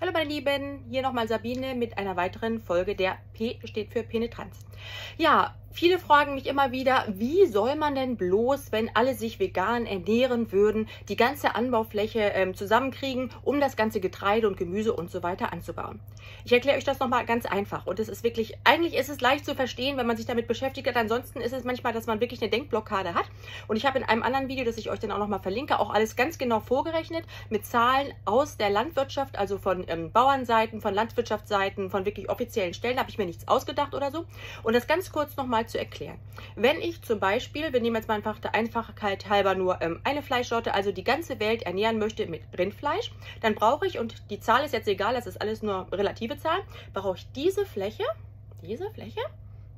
Hallo meine Lieben, hier nochmal Sabine mit einer weiteren Folge der P steht für Penetranz. Ja, Viele fragen mich immer wieder, wie soll man denn bloß, wenn alle sich vegan ernähren würden, die ganze Anbaufläche ähm, zusammenkriegen, um das ganze Getreide und Gemüse und so weiter anzubauen. Ich erkläre euch das nochmal ganz einfach und es ist wirklich, eigentlich ist es leicht zu verstehen, wenn man sich damit beschäftigt hat. Ansonsten ist es manchmal, dass man wirklich eine Denkblockade hat. Und ich habe in einem anderen Video, das ich euch dann auch nochmal verlinke, auch alles ganz genau vorgerechnet mit Zahlen aus der Landwirtschaft, also von ähm, Bauernseiten, von Landwirtschaftsseiten, von wirklich offiziellen Stellen, habe ich mir nichts ausgedacht oder so. Und das ganz kurz nochmal mal zu erklären. Wenn ich zum Beispiel, wir nehmen jetzt mal einfach der Einfachheit halber nur ähm, eine Fleischsorte, also die ganze Welt ernähren möchte mit Rindfleisch, dann brauche ich, und die Zahl ist jetzt egal, das ist alles nur relative Zahl, brauche ich diese Fläche, diese Fläche,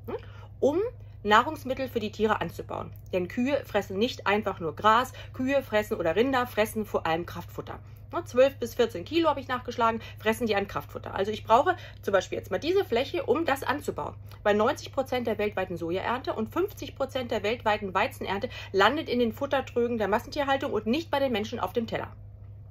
hm, um Nahrungsmittel für die Tiere anzubauen. Denn Kühe fressen nicht einfach nur Gras, Kühe fressen oder Rinder fressen vor allem Kraftfutter. 12 bis 14 Kilo habe ich nachgeschlagen, fressen die an Kraftfutter. Also ich brauche zum Beispiel jetzt mal diese Fläche, um das anzubauen. Bei 90 Prozent der weltweiten Sojaernte und 50 Prozent der weltweiten Weizenernte landet in den Futtertrögen der Massentierhaltung und nicht bei den Menschen auf dem Teller.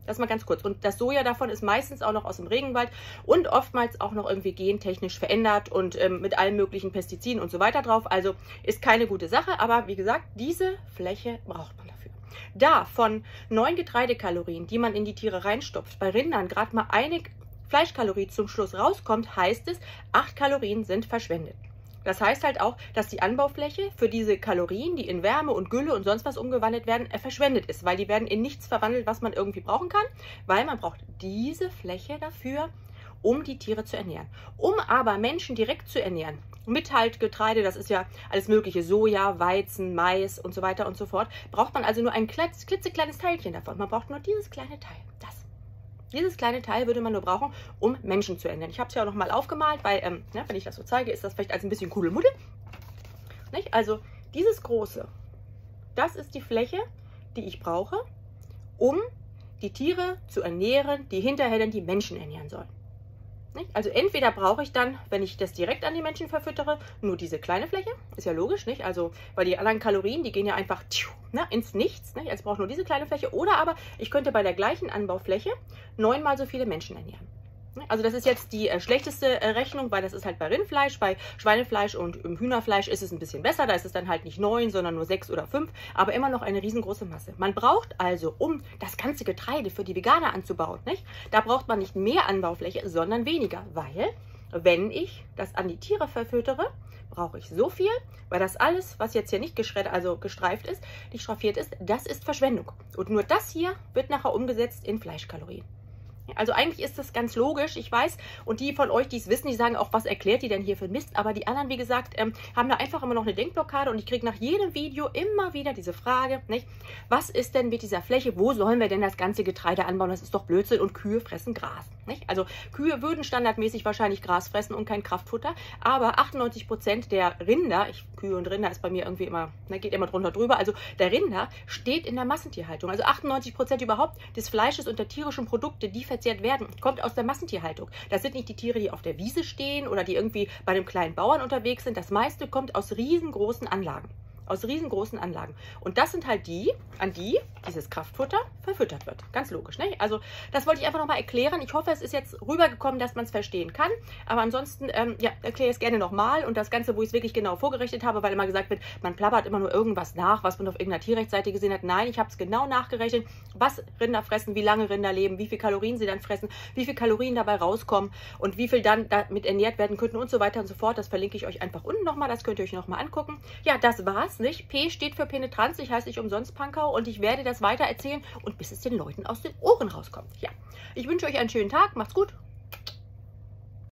Das mal ganz kurz. Und das Soja davon ist meistens auch noch aus dem Regenwald und oftmals auch noch irgendwie gentechnisch verändert und ähm, mit allen möglichen Pestiziden und so weiter drauf. Also ist keine gute Sache. Aber wie gesagt, diese Fläche braucht man dafür. Da von neun Getreidekalorien, die man in die Tiere reinstopft, bei Rindern gerade mal eine Fleischkalorie zum Schluss rauskommt, heißt es, acht Kalorien sind verschwendet. Das heißt halt auch, dass die Anbaufläche für diese Kalorien, die in Wärme und Gülle und sonst was umgewandelt werden, äh, verschwendet ist, weil die werden in nichts verwandelt, was man irgendwie brauchen kann, weil man braucht diese Fläche dafür, um die Tiere zu ernähren. Um aber Menschen direkt zu ernähren, mit halt Getreide, das ist ja alles mögliche, Soja, Weizen, Mais und so weiter und so fort, braucht man also nur ein klitzekleines Teilchen davon. Man braucht nur dieses kleine Teil, das. Dieses kleine Teil würde man nur brauchen, um Menschen zu ernähren. Ich habe es ja auch nochmal aufgemalt, weil, ähm, ja, wenn ich das so zeige, ist das vielleicht als ein bisschen coole Muddel. Nicht? Also dieses große, das ist die Fläche, die ich brauche, um die Tiere zu ernähren, die hinterher dann die Menschen ernähren sollen. Nicht? Also entweder brauche ich dann, wenn ich das direkt an die Menschen verfüttere, nur diese kleine Fläche. Ist ja logisch, nicht? Also, weil die anderen Kalorien, die gehen ja einfach tschiu, ne, ins Nichts. Nicht? Also brauche nur diese kleine Fläche. Oder aber ich könnte bei der gleichen Anbaufläche neunmal so viele Menschen ernähren. Also das ist jetzt die äh, schlechteste äh, Rechnung, weil das ist halt bei Rindfleisch, bei Schweinefleisch und im Hühnerfleisch ist es ein bisschen besser. Da ist es dann halt nicht neun, sondern nur sechs oder fünf, aber immer noch eine riesengroße Masse. Man braucht also, um das ganze Getreide für die Veganer anzubauen, nicht? da braucht man nicht mehr Anbaufläche, sondern weniger, weil wenn ich das an die Tiere verfüttere, brauche ich so viel, weil das alles, was jetzt hier nicht geschreddert, also gestreift ist, nicht schraffiert ist, das ist Verschwendung. Und nur das hier wird nachher umgesetzt in Fleischkalorien. Also eigentlich ist das ganz logisch, ich weiß. Und die von euch, die es wissen, die sagen auch, was erklärt die denn hier für Mist? Aber die anderen, wie gesagt, ähm, haben da einfach immer noch eine Denkblockade. Und ich kriege nach jedem Video immer wieder diese Frage, nicht? Was ist denn mit dieser Fläche? Wo sollen wir denn das ganze Getreide anbauen? Das ist doch Blödsinn. Und Kühe fressen Gras. Nicht? Also Kühe würden standardmäßig wahrscheinlich Gras fressen und kein Kraftfutter. Aber 98 Prozent der Rinder, ich, Kühe und Rinder ist bei mir irgendwie immer, ne, geht immer drunter drüber. Also der Rinder steht in der Massentierhaltung. Also 98 Prozent überhaupt des Fleisches und der tierischen Produkte, die verzehrt werden, kommt aus der Massentierhaltung. Das sind nicht die Tiere, die auf der Wiese stehen oder die irgendwie bei einem kleinen Bauern unterwegs sind. Das meiste kommt aus riesengroßen Anlagen aus riesengroßen Anlagen. Und das sind halt die, an die dieses Kraftfutter verfüttert wird. Ganz logisch, ne? Also das wollte ich einfach nochmal erklären. Ich hoffe, es ist jetzt rübergekommen, dass man es verstehen kann. Aber ansonsten, ähm, ja, erkläre ich es gerne nochmal. Und das Ganze, wo ich es wirklich genau vorgerechnet habe, weil immer gesagt wird, man plappert immer nur irgendwas nach, was man auf irgendeiner Tierrechtsseite gesehen hat. Nein, ich habe es genau nachgerechnet, was Rinder fressen, wie lange Rinder leben, wie viel Kalorien sie dann fressen, wie viel Kalorien dabei rauskommen und wie viel dann damit ernährt werden könnten und so weiter und so fort. Das verlinke ich euch einfach unten nochmal. Das könnt ihr euch nochmal angucken. Ja, das war's nicht? P steht für Penetranz, ich heiße nicht umsonst Pankau und ich werde das weiter erzählen und bis es den Leuten aus den Ohren rauskommt. Ja, ich wünsche euch einen schönen Tag, macht's gut